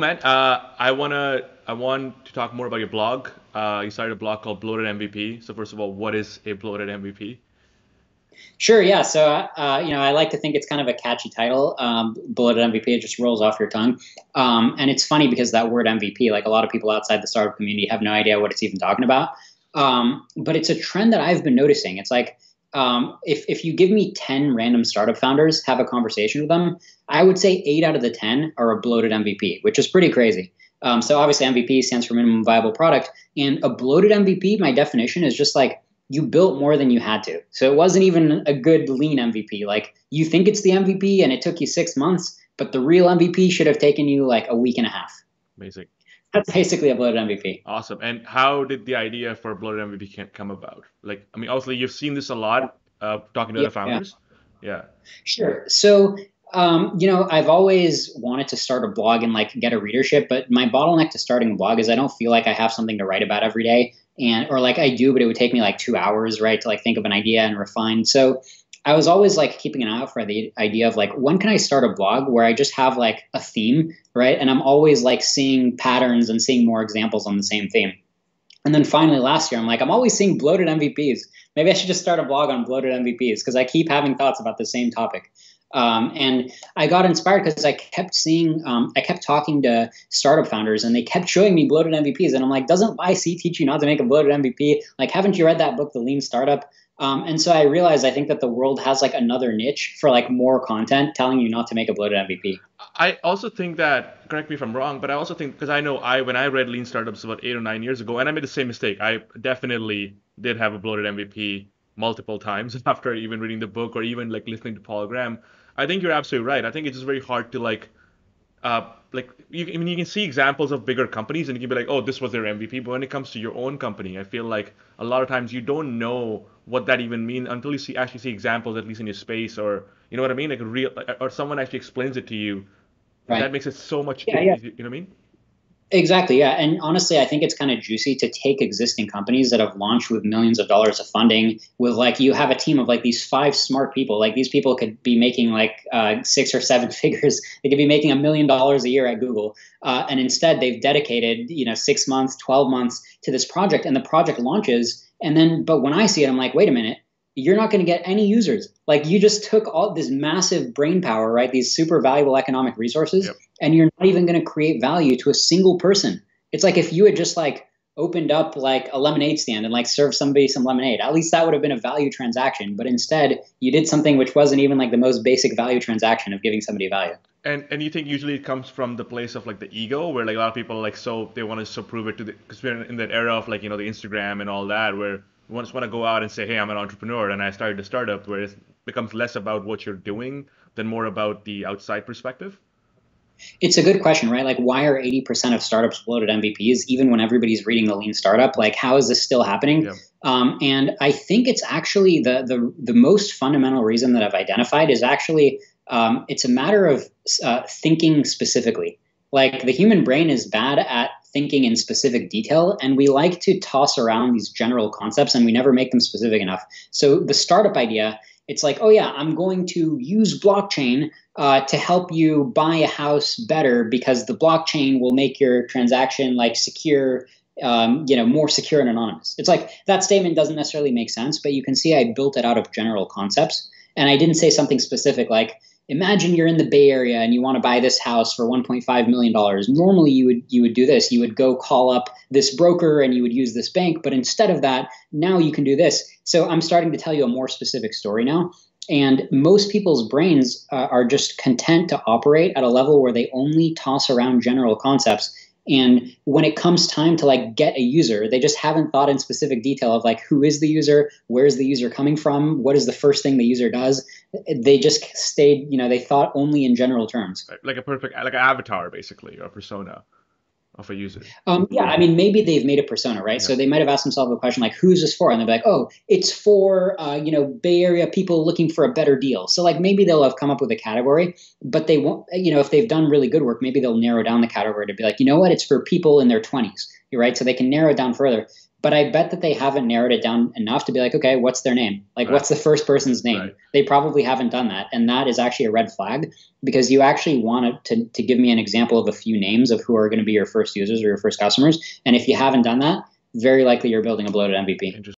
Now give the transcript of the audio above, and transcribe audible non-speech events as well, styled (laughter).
man. Uh, I wanna I want to talk more about your blog. Uh, you started a blog called Bloated MVP. So first of all, what is a bloated MVP? Sure. Yeah. So uh, you know, I like to think it's kind of a catchy title. Um, bloated MVP. It just rolls off your tongue. Um, and it's funny because that word MVP, like a lot of people outside the startup community, have no idea what it's even talking about. Um, but it's a trend that I've been noticing. It's like um, if, if you give me 10 random startup founders, have a conversation with them, I would say eight out of the 10 are a bloated MVP, which is pretty crazy. Um, so obviously MVP stands for minimum viable product. And a bloated MVP, my definition is just like you built more than you had to. So it wasn't even a good lean MVP. Like you think it's the MVP and it took you six months, but the real MVP should have taken you like a week and a half. Amazing. That's basically a bloated MVP. Awesome. And how did the idea for bloated MVP come about? Like, I mean, obviously you've seen this a lot, uh, talking to yeah, other founders. Yeah. yeah. Sure. So, um, you know, I've always wanted to start a blog and like get a readership, but my bottleneck to starting a blog is I don't feel like I have something to write about every day, and or like I do, but it would take me like two hours, right, to like think of an idea and refine. So I was always like keeping an eye out for the idea of like when can I start a blog where I just have like a theme, right? And I'm always like seeing patterns and seeing more examples on the same theme. And then finally last year, I'm like, I'm always seeing bloated MVPs. Maybe I should just start a blog on bloated MVPs because I keep having thoughts about the same topic. Um, and I got inspired because I kept seeing, um, I kept talking to startup founders and they kept showing me bloated MVPs. And I'm like, doesn't YC teach you not to make a bloated MVP? Like, haven't you read that book, The Lean Startup? Um, and so I realized I think that the world has like another niche for like more content telling you not to make a bloated MVP. I also think that correct me if I'm wrong, but I also think because I know I when I read Lean Startups about eight or nine years ago, and I made the same mistake. I definitely did have a bloated MVP multiple times (laughs) after even reading the book or even like listening to Paul Graham. I think you're absolutely right. I think it's just very hard to like uh, like you, I mean, you can see examples of bigger companies and you can be like, oh, this was their MVP. But when it comes to your own company, I feel like a lot of times you don't know what that even means until you see actually see examples, at least in your space, or you know what I mean, like a real, or someone actually explains it to you. Right. That makes it so much. Yeah, yeah. You know what I mean? Exactly, yeah. And honestly, I think it's kind of juicy to take existing companies that have launched with millions of dollars of funding, with like you have a team of like these five smart people. Like these people could be making like uh, six or seven (laughs) figures. They could be making a million dollars a year at Google, uh, and instead they've dedicated you know six months, twelve months to this project, and the project launches. And then, but when I see it, I'm like, wait a minute, you're not going to get any users. Like you just took all this massive brain power, right? These super valuable economic resources, yep. and you're not even going to create value to a single person. It's like if you had just like opened up like a lemonade stand and like served somebody some lemonade. At least that would have been a value transaction. But instead, you did something which wasn't even like the most basic value transaction of giving somebody value. And and you think usually it comes from the place of like the ego, where like a lot of people like so they want to so prove it to the because we're in that era of like you know the Instagram and all that where just want to go out and say, hey, I'm an entrepreneur and I started a startup, where it becomes less about what you're doing than more about the outside perspective? It's a good question, right? Like, why are 80% of startups bloated MVPs, even when everybody's reading the lean startup? Like, how is this still happening? Yeah. Um, and I think it's actually the, the, the most fundamental reason that I've identified is actually um, it's a matter of uh, thinking specifically. Like, the human brain is bad at thinking in specific detail and we like to toss around these general concepts and we never make them specific enough. So the startup idea it's like oh yeah i'm going to use blockchain uh, to help you buy a house better because the blockchain will make your transaction like secure um, you know more secure and anonymous. It's like that statement doesn't necessarily make sense but you can see i built it out of general concepts. And i didn't say something specific like imagine you're in the Bay Area and you want to buy this house for 1.5 million dollars. Normally, you would you would do this. You would go call up this broker and you would use this bank. But instead of that, now you can do this. So I'm starting to tell you a more specific story now. And most people's brains uh, are just content to operate at a level where they only toss around general concepts and when it comes time to like get a user they just haven't thought in specific detail of like who is the user where's the user coming from what is the first thing the user does. They just stayed you know they thought only in general terms. Like a perfect like an avatar basically or persona of a user? Um, yeah, I mean, maybe they've made a persona, right? Yeah. So they might have asked themselves a question like, "Who's this for?" And they're like, "Oh, it's for uh, you know Bay Area people looking for a better deal." So like maybe they'll have come up with a category, but they won't. You know, if they've done really good work, maybe they'll narrow down the category to be like, you know what, it's for people in their twenties, right? So they can narrow it down further. But I bet that they haven't narrowed it down enough to be like, okay, what's their name? Like, right. what's the first person's name? Right. They probably haven't done that. And that is actually a red flag because you actually want to, to give me an example of a few names of who are going to be your first users or your first customers. And if you haven't done that, very likely you're building a bloated MVP.